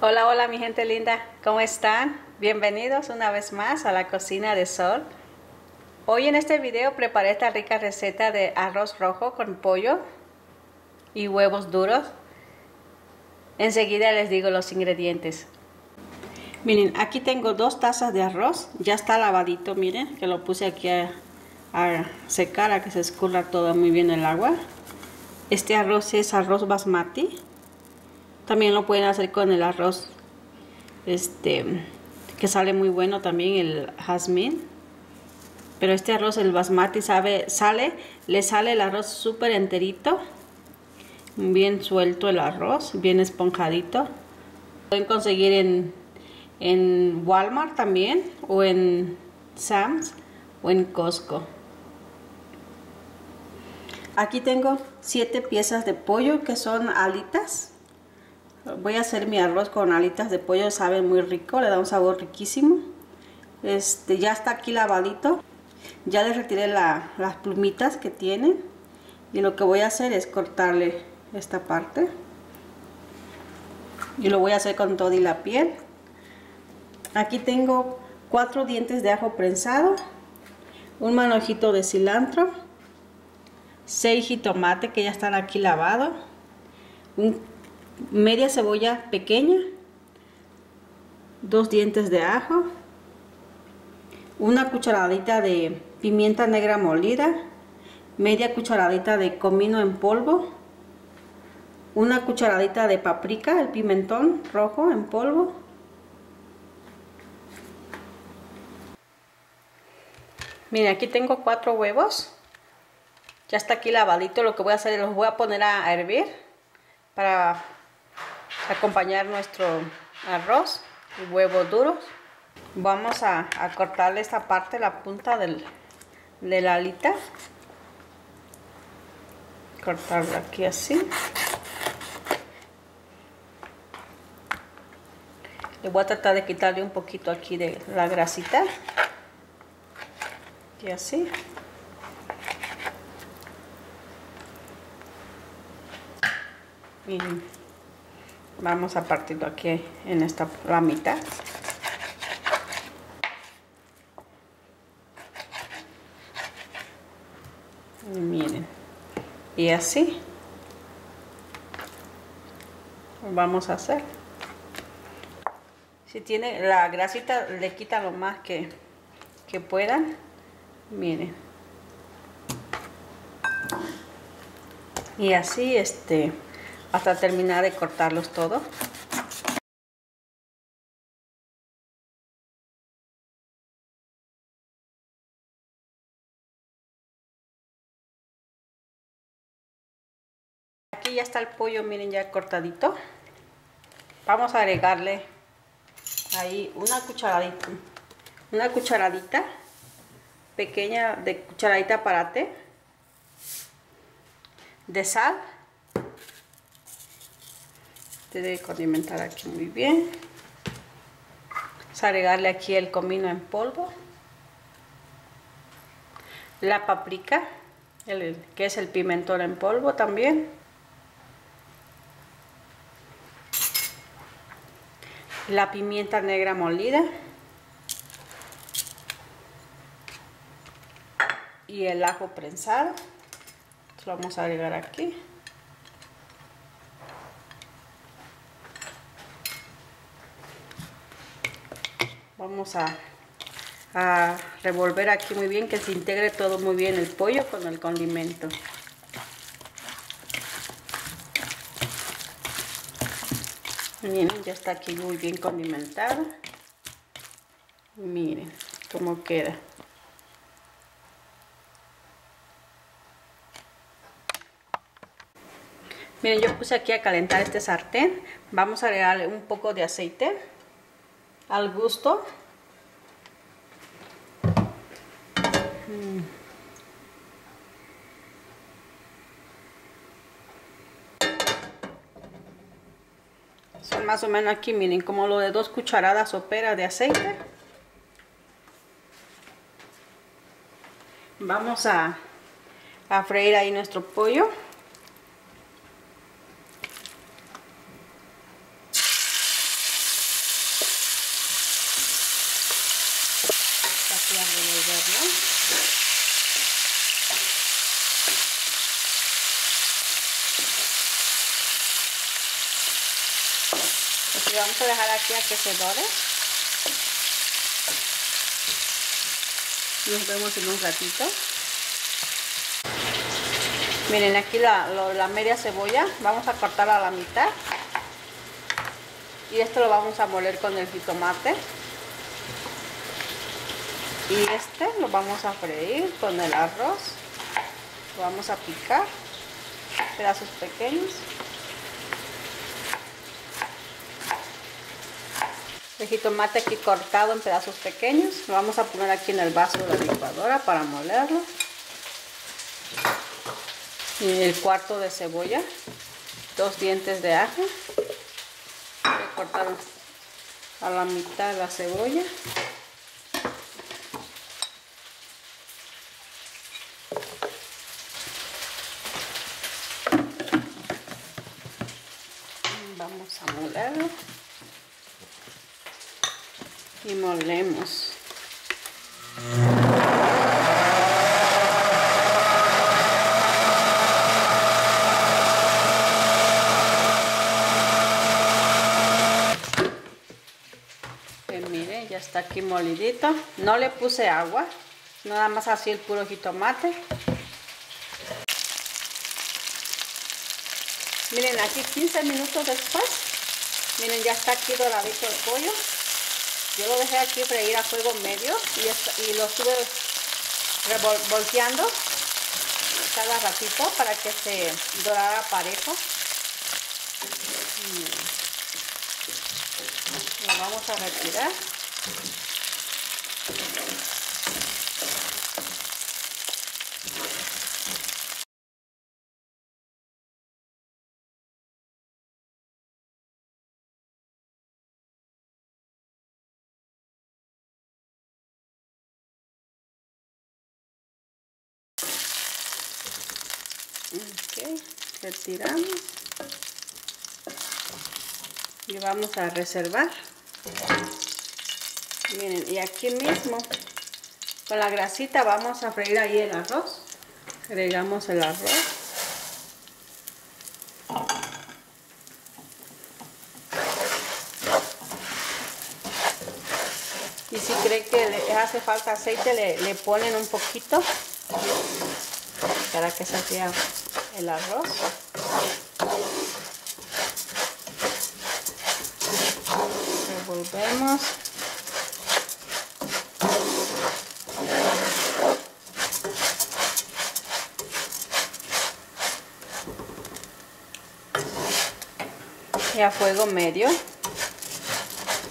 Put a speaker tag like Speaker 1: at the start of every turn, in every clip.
Speaker 1: Hola, hola mi gente linda, ¿cómo están? Bienvenidos una vez más a la cocina de Sol. Hoy en este video preparé esta rica receta de arroz rojo con pollo y huevos duros. Enseguida les digo los ingredientes. Miren, aquí tengo dos tazas de arroz, ya está lavadito, miren, que lo puse aquí a, secar, a que se escurra todo muy bien el agua. Este arroz es arroz basmati. También lo pueden hacer con el arroz este que sale muy bueno también el jazmín. Pero este arroz, el basmati, sabe, sale, le sale el arroz súper enterito. Bien suelto el arroz, bien esponjadito. Pueden conseguir en en Walmart también o en Sam's o en Costco. Aquí tengo siete piezas de pollo que son alitas. Voy a hacer mi arroz con alitas de pollo, sabe muy rico, le da un sabor riquísimo. Este ya está aquí lavadito. Ya le retiré las plumitas que tiene y lo que voy a hacer es cortarle esta parte. Y lo voy a hacer con todo y la piel. Aquí tengo cuatro dientes de ajo prensado, un manojito de cilantro, seis jitomate que ya están aquí lavados, media cebolla pequeña, dos dientes de ajo, una cucharadita de pimienta negra molida, media cucharadita de comino en polvo, una cucharadita de paprika, el pimentón rojo en polvo, Miren, aquí tengo cuatro huevos. Ya está aquí lavadito. Lo que voy a hacer es los voy a poner a hervir para acompañar nuestro arroz y huevos duros. Vamos a, cortarle esta parte, la punta del, de la alita. Cortarla aquí así. Le voy a tratar de quitarle un poquito aquí de la grasita y así y vamos a partirlo aquí en esta ramita. Y miren. Y así vamos a hacer. Si tiene la grasita le quita lo más que, que puedan. Miren. Y así este hasta terminar de cortarlos todos. Aquí ya está el pollo miren ya cortadito. Vamos a agregarle ahí una cucharadita una cucharadita pequeña de cucharadita para té de sal debe condimentar aquí muy bien. Vamos a agregarle aquí el comino en polvo. La paprika que es el pimentón en polvo también. La pimienta negra molida. Y el ajo prensado. Lo vamos a agregar aquí vamos a, revolver aquí muy bien que se integre todo muy bien el pollo con el condimento. Miren ya está aquí muy bien condimentado. Miren cómo queda. Miren, yo puse aquí a calentar este sartén. Vamos a agregarle un poco de aceite al gusto. Mm. Son más o menos aquí, miren, como lo de dos cucharadas soperas de aceite. Vamos a, a freír ahí nuestro pollo. y vamos a dejar aquí a que se dore. Nos vemos en un ratito. Miren aquí la, media cebolla, vamos a cortarla a la mitad. Y esto lo vamos a moler con el jitomate. Y este lo vamos a freír con el arroz. Vamos a picar pedazos pequeños. El jitomate aquí cortado en pedazos pequeños. Lo vamos a poner aquí en el vaso de la licuadora para molerlo y el cuarto de cebolla, dos dientes de ajo, voy a cortar a la mitad la cebolla. Vamos a molerlo y molemos. está aquí molidito. No le puse agua, nada más así el puro jitomate. Miren, aquí 15 minutos después, miren, ya está aquí doradito el pollo. Yo lo dejé aquí freír a fuego medio y, lo estuve revolteando cada ratito para que se dorara parejo. Lo vamos a retirar. Ok, retiramos y vamos a reservar. Miren, y aquí mismo, con la grasita vamos a freír ahí el arroz. Agregamos el arroz. Y si cree que le hace falta aceite, le, ponen un poquito para que se el arroz. Revolvemos. a fuego medio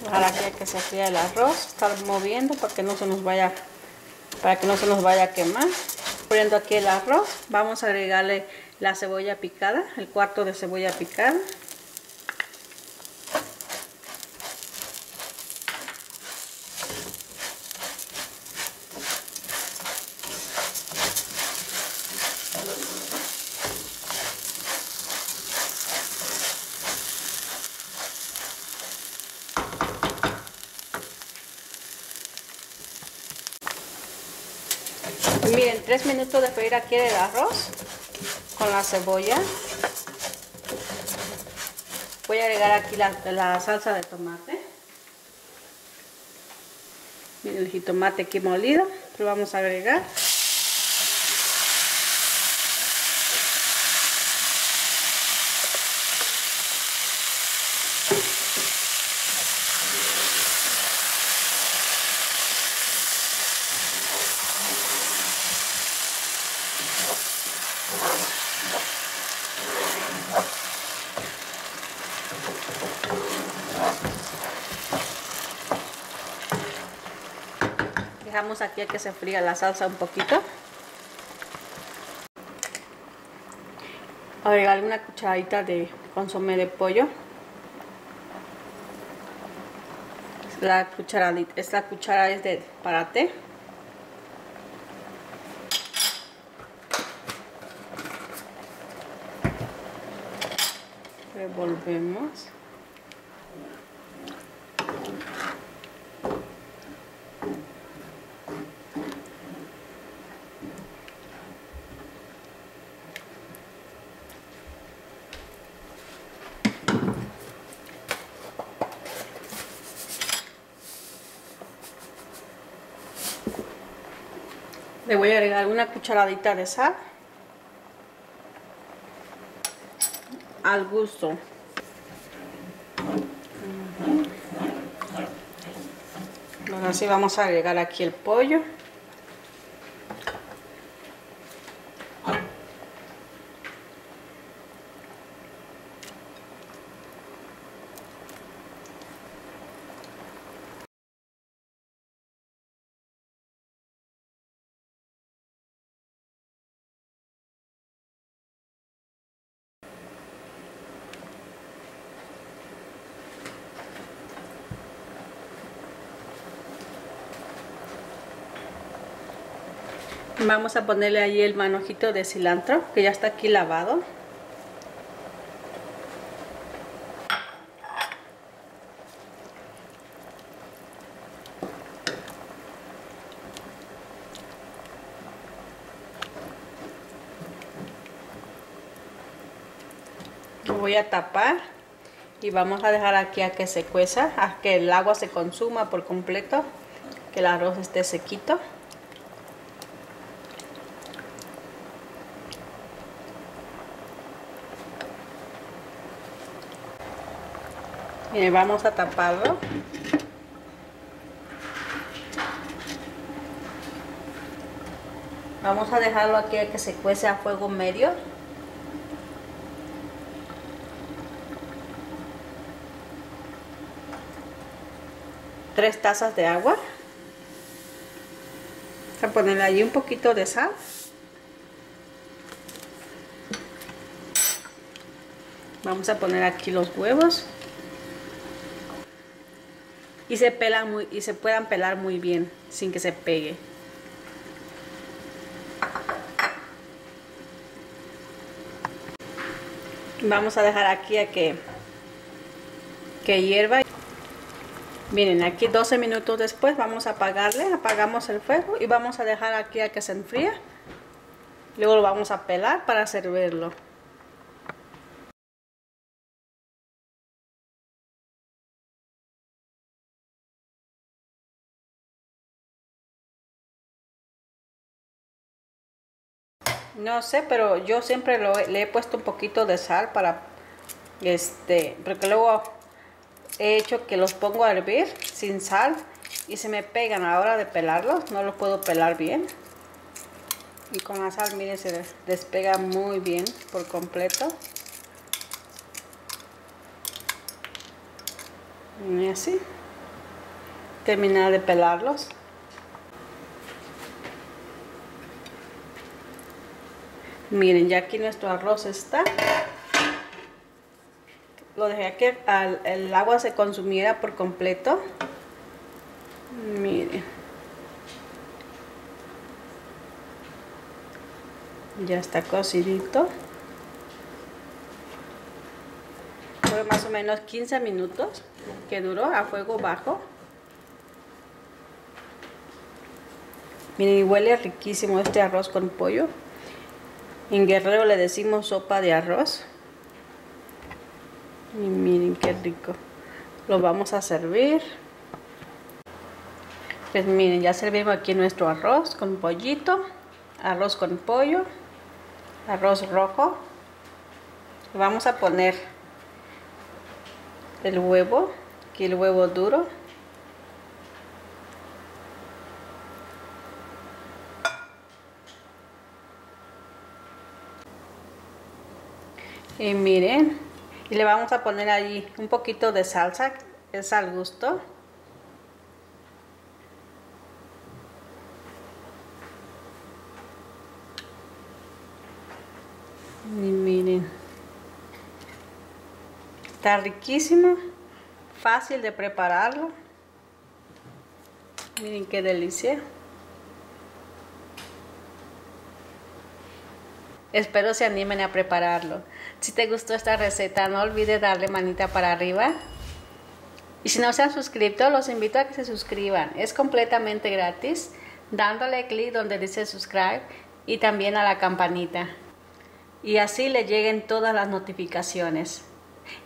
Speaker 1: para que se fría el arroz estar moviendo para que no se nos vaya para que no se nos vaya a quemar poniendo aquí el arroz vamos a agregarle la cebolla picada el cuarto de cebolla picada. Miren, tres minutos de freír aquí el arroz con la cebolla. Voy a agregar aquí la, salsa de tomate. El jitomate aquí molido. Lo vamos a agregar. Aquí a que se fría la salsa un poquito. Agregarle una cucharadita de consomé de pollo. La cucharadita, esta cuchara es de para té. Revolvemos. Le voy a agregar una cucharadita de sal. Al gusto. Ahora sí vamos a agregar aquí el pollo. Vamos a ponerle ahí el manojito de cilantro que ya está aquí lavado. Voy a tapar y vamos a dejar aquí a que se cueza, a que el agua se consuma por completo, que el arroz esté sequito. Vamos a taparlo. Vamos a dejarlo aquí a que se cuece a fuego medio. Tres tazas de agua. Vamos a ponerle allí un poquito de sal. Vamos a poner aquí los huevos y se pelan muy y se puedan pelar muy bien sin que se pegue. Vamos a dejar aquí a que que hierva. Miren, aquí 12 minutos después vamos a apagarle, apagamos el fuego y vamos a dejar aquí a que se enfríe. Luego lo vamos a pelar para servirlo. No sé, pero yo siempre le he puesto un poquito de sal para, este, porque luego he hecho que los pongo a hervir sin sal y se me pegan a la hora de pelarlos, no los puedo pelar bien. Y con la sal, miren, se despega muy bien por completo. Y así, terminar de pelarlos. Miren, ya aquí nuestro arroz está. Lo dejé que el agua se consumiera por completo. Miren. Ya está cocidito. Fue más o menos 15 minutos que duró a fuego bajo. Miren, huele riquísimo este arroz con pollo. En Guerrero le decimos sopa de arroz. Y miren qué rico. Lo vamos a servir. Pues miren, ya servimos aquí nuestro arroz con pollito, arroz con pollo, arroz rojo. vamos a poner el huevo, aquí el huevo duro. Y miren, y le vamos a poner allí un poquito de salsa, es al gusto. Y miren, está riquísimo, fácil de prepararlo. Miren qué delicia. Espero se animen a prepararlo. Si te gustó esta receta, no olvides darle manita para arriba. Y si no se han suscrito, los invito a que se suscriban. Es completamente gratis, dándole clic donde dice subscribe y también a la campanita. Y así le lleguen todas las notificaciones.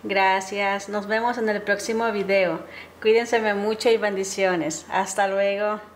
Speaker 1: Gracias, nos vemos en el próximo video. Cuídense mucho y bendiciones. Hasta luego.